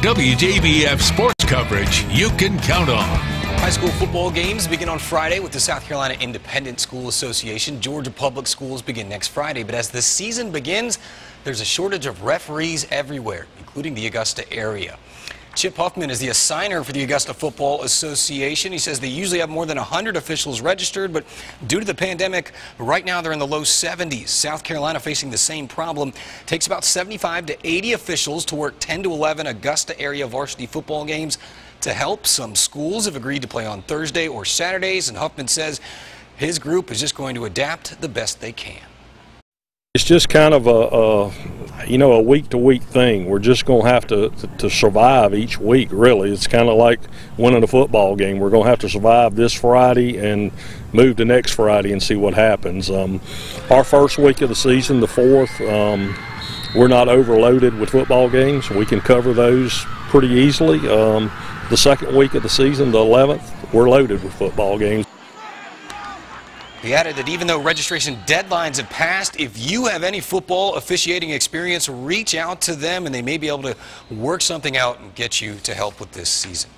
WJBF sports coverage you can count on. High school football games begin on Friday with the South Carolina Independent School Association. Georgia Public Schools begin next Friday, but as the season begins, there's a shortage of referees everywhere, including the Augusta area. Chip Huffman is the assigner for the Augusta Football Association. He says they usually have more than 100 officials registered, but due to the pandemic, right now they're in the low 70s. South Carolina facing the same problem. Takes about 75 to 80 officials to work 10 to 11 Augusta area varsity football games to help. Some schools have agreed to play on Thursday or Saturdays, and Huffman says his group is just going to adapt the best they can. It's just kind of a, a you know, a week to week thing. We're just going to have to, to survive each week, really. It's kind of like winning a football game. We're going to have to survive this Friday and move to next Friday and see what happens. Um, our first week of the season, the fourth, um, we're not overloaded with football games. We can cover those pretty easily. Um, the second week of the season, the 11th, we're loaded with football games. He added that even though registration deadlines have passed, if you have any football officiating experience, reach out to them and they may be able to work something out and get you to help with this season.